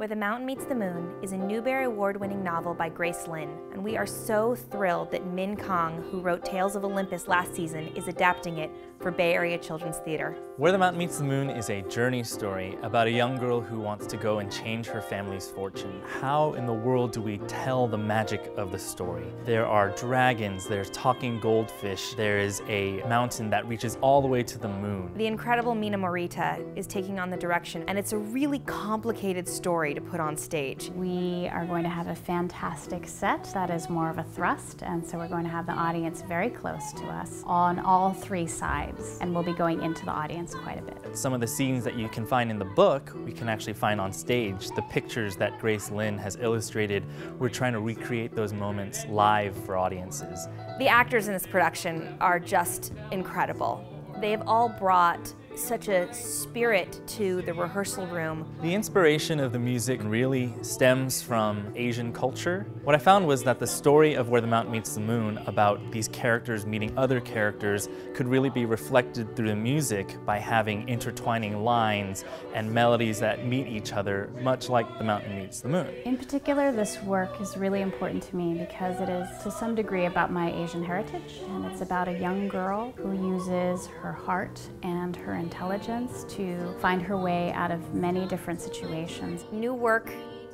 Where the Mountain Meets the Moon is a Newbery Award winning novel by Grace Lin, and we are so thrilled that Min Kahng, who wrote Tales of Olympus last season, is adapting it for Bay Area Children's Theater. Where the Mountain Meets the Moon is a journey story about a young girl who wants to go and change her family's fortune. How in the world do we tell the magic of the story? There are dragons, there's talking goldfish, there is a mountain that reaches all the way to the moon. The incredible Mina Morita is taking on the direction, and it's a really complicated story to put on stage. We are going to have a fantastic set that is more of a thrust, and so we're going to have the audience very close to us on all three sides, and we'll be going into the audience quite a bit. Some of the scenes that you can find in the book, we can actually find on stage. The pictures that Grace Lin has illustrated, we're trying to recreate those moments live for audiences. The actors in this production are just incredible. They've all brought such a spirit to the rehearsal room. The inspiration of the music really stems from Asian culture. What I found was that the story of Where the Mountain Meets the Moon about these characters meeting other characters could really be reflected through the music by having intertwining lines and melodies that meet each other, much like The Mountain Meets the Moon. In particular, this work is really important to me because it is to some degree about my Asian heritage, and it's about a young girl who uses her heart and her intelligence to find her way out of many different situations. New work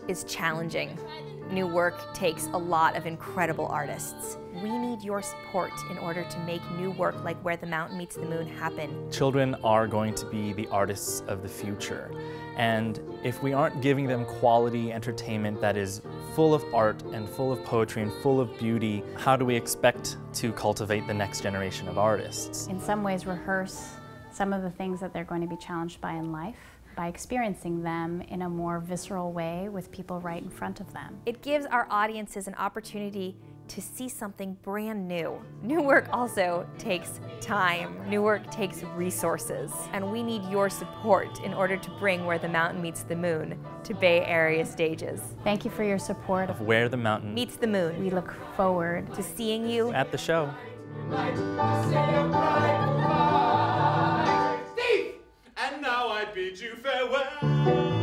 is challenging. New work takes a lot of incredible artists. We need your support in order to make new work like Where the Mountain Meets the Moon happen. Children are going to be the artists of the future. And if we aren't giving them quality entertainment that is full of art and full of poetry and full of beauty, how do we expect to cultivate the next generation of artists? In some ways, rehearse some of the things that they're going to be challenged by in life by experiencing them in a more visceral way with people right in front of them. It gives our audiences an opportunity to see something brand new. New work also takes time. New work takes resources. And we need your support in order to bring Where the Mountain Meets the Moon to Bay Area stages. Thank you for your support of Where the Mountain Meets the Moon. We look forward to seeing you at the show. Bid you farewell.